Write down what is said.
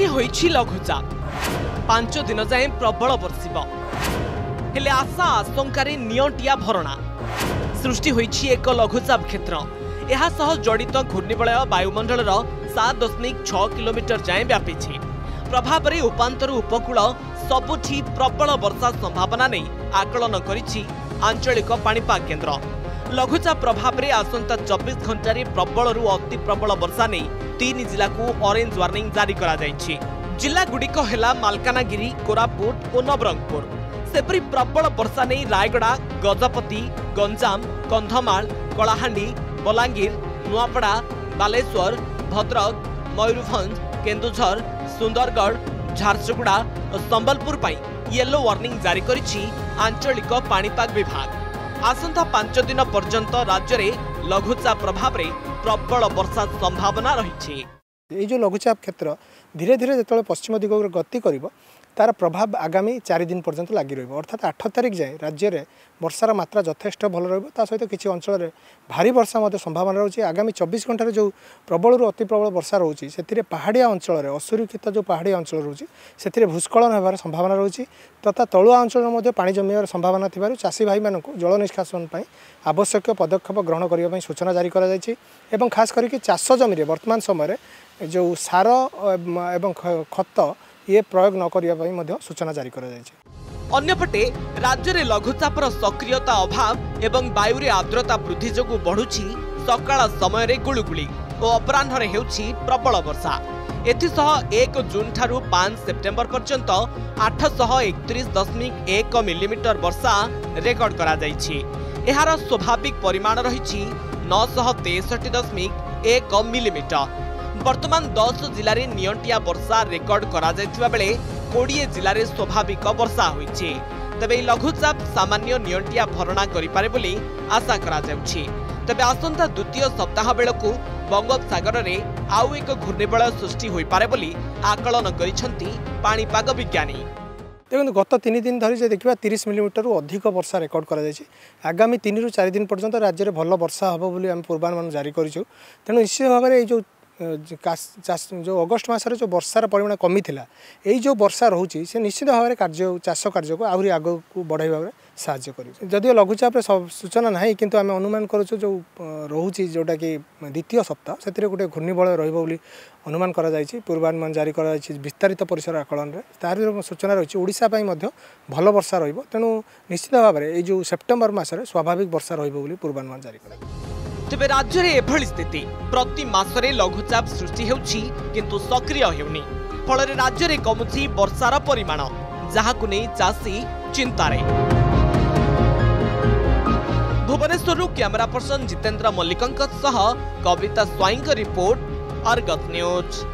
ଆଜି ହୋଇଛି ଲଘୁଚାପ ପାଞ୍ଚ ଦିନ ଯାଏଁ ପ୍ରବଳ ବର୍ଷିବ ହେଲେ ଆଶା ଆଶଙ୍କାରେ ନିଅଣ୍ଟିଆ ଭରଣା ସୃଷ୍ଟି ହୋଇଛି ଏକ ଲଘୁଚାପ କ୍ଷେତ୍ର ଏହା ସହ ଜଡ଼ିତ ଘୂର୍ଣ୍ଣିବଳୟ ବାୟୁମଣ୍ଡଳର ସାତ ଦଶମିକ ଛଅ କିଲୋମିଟର ଯାଏଁ ବ୍ୟାପିଛି ପ୍ରଭାବରେ ଉପାନ୍ତରୁ ଉପକୂଳ ସବୁଠି ପ୍ରବଳ ବର୍ଷା ସମ୍ଭାବନା ନେଇ ଆକଳନ କରିଛି ଆଞ୍ଚଳିକ ପାଣିପାଗ କେନ୍ଦ୍ର लघुचाप प्रभावले आसिस प्रबल रु अति प्रबल वर्षा नहीं तीन जिला ऑरेंज वार्निंग जारी करा को हला मालकानगिरी कोरापुट सेपरी प्रबल वर्षा नहीं रायगडा गजपति गंजाम कंधमाल कलाहां बलांगीर नुआपड़ा बालेश्वर भद्रक मयूरभ केन्दुझर सुंदरगढ़ झारसुगुडा संबलपुर येलो वार्निंग जारी गरिप विभाग ଆସନ୍ତା ପାଞ୍ଚ ଦିନ ପର୍ଯ୍ୟନ୍ତ ରାଜ୍ୟରେ ଲଘୁଚାପ ପ୍ରଭାବରେ ପ୍ରବଳ ବର୍ଷା ସମ୍ଭାବନା ରହିଛି ଏଇ ଯେଉଁ ଲଘୁଚାପ କ୍ଷେତ୍ର ଧୀରେ ଧୀରେ ଯେତେବେଳେ ପଶ୍ଚିମ ଦିଗକୁ ଗତି କରିବ তার প্রভাব আগামী চারিদিন পর্যন্ত লাগি রহব অর্থাৎ আঠ তারিখ যায় রাজ্যের বর্ষার মাত্রা যথেষ্ট ভালো রহব তা সহ কিছু অঞ্চলের ভারী বর্ষা মধ্যে সম্ভাবনা রয়েছে আগামী চব্বিশ ঘণ্টার যে প্রবল অতি প্রবল বর্ষা রয়েছে সেতিরে পাহাড়িয়া অঞ্চলের অসুরক্ষিত যে পাহাড়িয়া অঞ্চল রয়েছে সেতিরে ভূস্খলন হওয়ার সম্ভাবনা রয়েছে তথা তলুয়া অঞ্চলের মধ্যে পাঁচ জমিবার সম্ভাবনা থাকার চাষী ভাই মানুষ জল নিষ্কাশন আবশ্যক পদক্ষেপ গ্রহণ করা সূচনা জারি করা যাই এবং খাস করি চাষ জমি বর্তমান সময় যে সার এবং খত ଇଏ ପ୍ରୟୋଗ ନ କରିବା ପାଇଁ ମଧ୍ୟ ସୂଚନା ଜାରି କରାଯାଇଛି ଅନ୍ୟପଟେ ରାଜ୍ୟରେ ଲଘୁଚାପର ସକ୍ରିୟତା ଅଭାବ ଏବଂ ବାୟୁରେ ଆର୍ଦ୍ରତା ବୃଦ୍ଧି ଯୋଗୁଁ ବଢ଼ୁଛି ସକାଳ ସମୟରେ ଗୁଳୁଗୁଳି ଓ ଅପରାହ୍ନରେ ହେଉଛି ପ୍ରବଳ ବର୍ଷା ଏଥିସହ ଏକ ଜୁନ୍ଠାରୁ ପାଞ୍ଚ ସେପ୍ଟେମ୍ବର ପର୍ଯ୍ୟନ୍ତ ଆଠଶହ ଏକତିରିଶ ଦଶମିକ ଏକ ମିଲିମିଟର ବର୍ଷା ରେକର୍ଡ କରାଯାଇଛି ଏହାର ସ୍ୱାଭାବିକ ପରିମାଣ ରହିଛି ନଅଶହ ତେଷଠି ଦଶମିକ ଏକ ମିଲିମିଟର বর্তমান দশ জেলার নিয়ন্টিয়া বর্ষা রেকর্ড করা বেড়ে কোড়িয়ে জেলার স্বাভাবিক বর্ষা হয়েছে তবে এই লঘুচাপ সামান্য নিয়ন্টিয়া ভরণা করে বলে আশা করা যাচ্ছে তবে আসন্তা দ্বিতীয় সপ্তাহ বেড়ক বঙ্গোপসাগরের আউ এক ঘূর্ণিবলয় সৃষ্টি হয়ে বলে আকলন করেছেন পাপাগ বিজ্ঞানী দেখুন গত তিন দিন ধরি যে দেখা তিরিশ মিলিমিটর অধিক বর্ষা রেকর্ড করা যাই আগামী তিন রু চারিদিন পর্যন্ত রাজ্যের ভাল বর্ষা হব বলে আমি পূর্বানুমান জারি করছু তেমন নিশ্চিত ভাবে এই যে ଯେଉଁ ଅଗଷ୍ଟ ମାସରେ ଯେଉଁ ବର୍ଷାର ପରିମାଣ କମିଥିଲା ଏଇ ଯେଉଁ ବର୍ଷା ରହୁଛି ସେ ନିଶ୍ଚିତ ଭାବରେ କାର୍ଯ୍ୟ ଚାଷ କାର୍ଯ୍ୟକୁ ଆହୁରି ଆଗକୁ ବଢ଼ାଇବାରେ ସାହାଯ୍ୟ କରିବ ଯଦିଓ ଲଘୁଚାପରେ ସୂଚନା ନାହିଁ କିନ୍ତୁ ଆମେ ଅନୁମାନ କରୁଛୁ ଯେଉଁ ରହୁଛି ଯେଉଁଟାକି ଦ୍ୱିତୀୟ ସପ୍ତାହ ସେଥିରେ ଗୋଟେ ଘୂର୍ଣ୍ଣିବଳୟ ରହିବ ବୋଲି ଅନୁମାନ କରାଯାଇଛି ପୂର୍ବାନୁମାନ ଜାରି କରାଯାଇଛି ବିସ୍ତାରିତ ପରିସର ଆକଳନରେ ତାହାର ସୂଚନା ରହିଛି ଓଡ଼ିଶା ପାଇଁ ମଧ୍ୟ ଭଲ ବର୍ଷା ରହିବ ତେଣୁ ନିଶ୍ଚିତ ଭାବରେ ଏଇ ଯେଉଁ ସେପ୍ଟେମ୍ବର ମାସରେ ସ୍ୱାଭାବିକ ବର୍ଷା ରହିବ ବୋଲି ପୂର୍ବାନୁମାନ ଜାରି କରାଯାଇଛି एभरि स्थिति प्रति मासले लघुचाप सृष्टि हुन्छ कि सक्रिय हु्यले कमुची वर्षार परिमाण चासी नाषी चिन्त भुवनेश्वरु क्यमेरा पर्सन जितेन्द्र सह कविता स्वईको रिपोर्ट अर्गत न्यूज